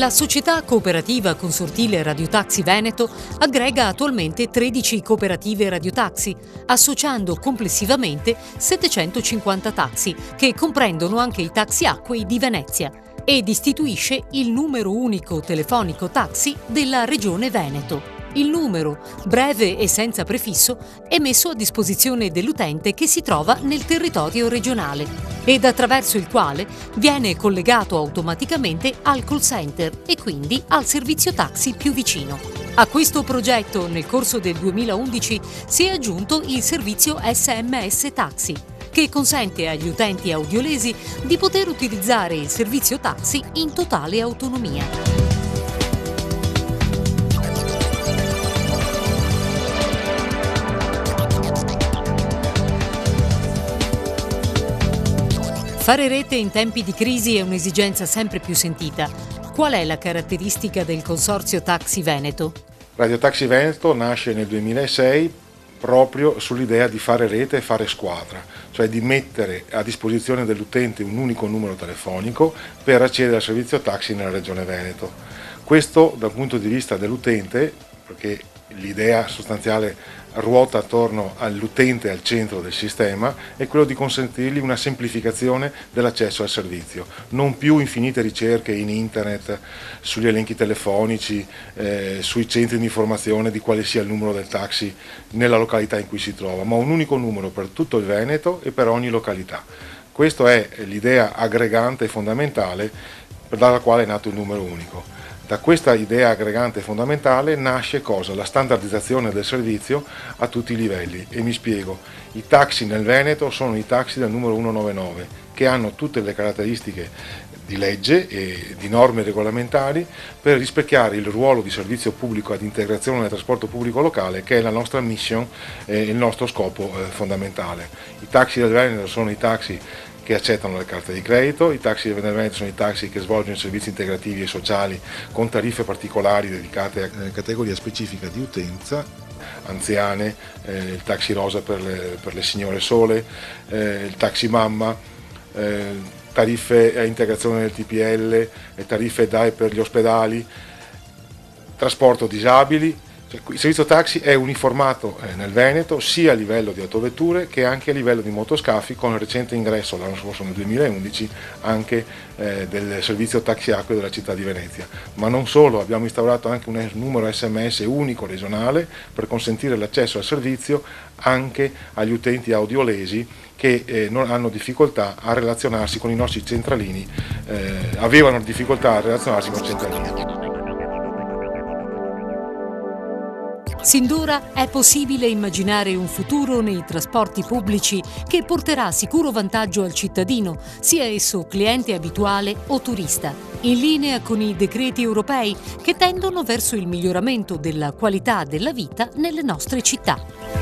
La società cooperativa consortile Radiotaxi Veneto aggrega attualmente 13 cooperative radiotaxi, associando complessivamente 750 taxi, che comprendono anche i taxi acquei di Venezia, ed istituisce il numero unico telefonico taxi della Regione Veneto. Il numero, breve e senza prefisso, è messo a disposizione dell'utente che si trova nel territorio regionale ed attraverso il quale viene collegato automaticamente al call center e quindi al servizio taxi più vicino. A questo progetto nel corso del 2011 si è aggiunto il servizio SMS Taxi, che consente agli utenti audiolesi di poter utilizzare il servizio taxi in totale autonomia. Fare rete in tempi di crisi è un'esigenza sempre più sentita. Qual è la caratteristica del Consorzio Taxi Veneto? Radio Taxi Veneto nasce nel 2006 proprio sull'idea di fare rete e fare squadra, cioè di mettere a disposizione dell'utente un unico numero telefonico per accedere al servizio taxi nella regione Veneto. Questo dal punto di vista dell'utente, perché l'idea sostanziale ruota attorno all'utente al centro del sistema è quello di consentirgli una semplificazione dell'accesso al servizio, non più infinite ricerche in internet sugli elenchi telefonici, eh, sui centri di informazione di quale sia il numero del taxi nella località in cui si trova, ma un unico numero per tutto il Veneto e per ogni località. Questa è l'idea aggregante e fondamentale dalla quale è nato il numero unico. Da questa idea aggregante fondamentale nasce cosa? La standardizzazione del servizio a tutti i livelli e mi spiego. I taxi nel Veneto sono i taxi del numero 199 che hanno tutte le caratteristiche di legge e di norme regolamentari per rispecchiare il ruolo di servizio pubblico ad integrazione del trasporto pubblico locale che è la nostra mission e il nostro scopo eh, fondamentale. I taxi del Veneto sono i taxi che accettano le carte di credito, i taxi di Veneto sono i taxi che svolgono servizi integrativi e sociali con tariffe particolari dedicate a eh, categoria specifica di utenza anziane, eh, il taxi rosa per le, per le signore sole, eh, il taxi mamma, eh, tariffe a integrazione del TPL, tariffe DAE per gli ospedali, trasporto disabili, cioè, il servizio taxi è uniformato eh, nel Veneto sia a livello di autovetture che anche a livello di motoscafi con il recente ingresso l'anno scorso nel 2011 anche eh, del servizio taxi acque della città di Venezia. Ma non solo, abbiamo instaurato anche un numero sms unico regionale per consentire l'accesso al servizio anche agli utenti audiolesi che eh, non hanno difficoltà a relazionarsi con i nostri centralini, eh, avevano difficoltà a relazionarsi con i centralini. Sin d'ora è possibile immaginare un futuro nei trasporti pubblici che porterà sicuro vantaggio al cittadino, sia esso cliente abituale o turista, in linea con i decreti europei che tendono verso il miglioramento della qualità della vita nelle nostre città.